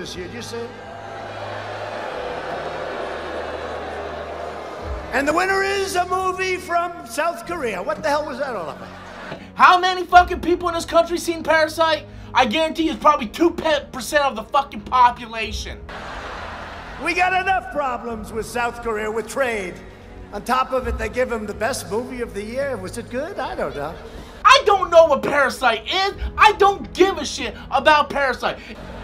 this year. Did you see it? And the winner is a movie from South Korea. What the hell was that all about? How many fucking people in this country seen Parasite? I guarantee you it's probably 2% of the fucking population. We got enough problems with South Korea with trade. On top of it, they give him the best movie of the year. Was it good? I don't know. I don't know what Parasite is. I don't give a shit about Parasite.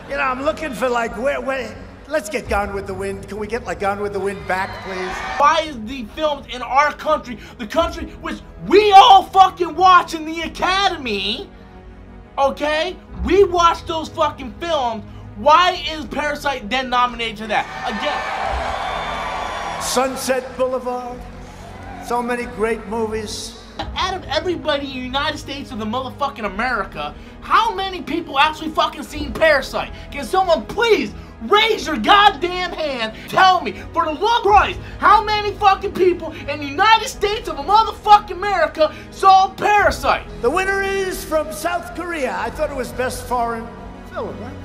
You know, I'm looking for like where, where. Let's get Gone with the Wind. Can we get like Gone with the Wind back, please? Why is the films in our country, the country which we all fucking watch in the Academy, okay? We watch those fucking films. Why is Parasite then nominated to that? Again. Sunset Boulevard. So many great movies. Out of everybody in the United States of the motherfucking America, how many people actually fucking seen Parasite? Can someone please raise your goddamn hand? Tell me, for the love of Christ, how many fucking people in the United States of the motherfucking America saw Parasite? The winner is from South Korea. I thought it was best foreign film, right?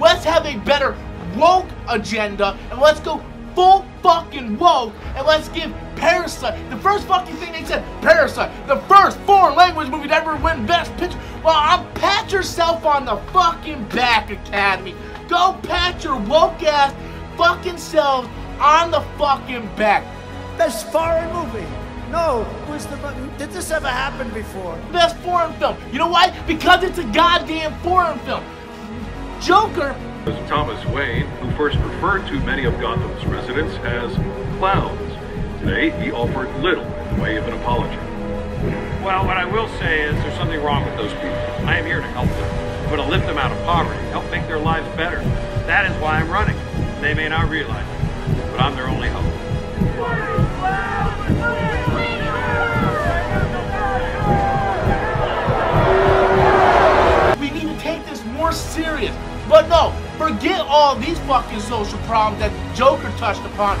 Let's have a better woke agenda and let's go full fucking woke and let's give Parasite the first fucking thing they said Parasite the first foreign language movie to ever win best picture. Well I'm pat yourself on the fucking back Academy. Go pat your woke ass fucking selves on the fucking back. Best foreign movie. No, was the did this ever happen before? best foreign film. You know why? Because it's a goddamn foreign film. Joker was Thomas Wayne, who first referred to many of Gotham's residents as clowns. Today, he offered little in the way of an apology. Well, what I will say is there's something wrong with those people. I am here to help them. I'm going to lift them out of poverty, help make their lives better. That is why I'm running. They may not realize it, but I'm their only hope. We need to take this more serious. But no, forget all these fucking social problems that Joker touched upon.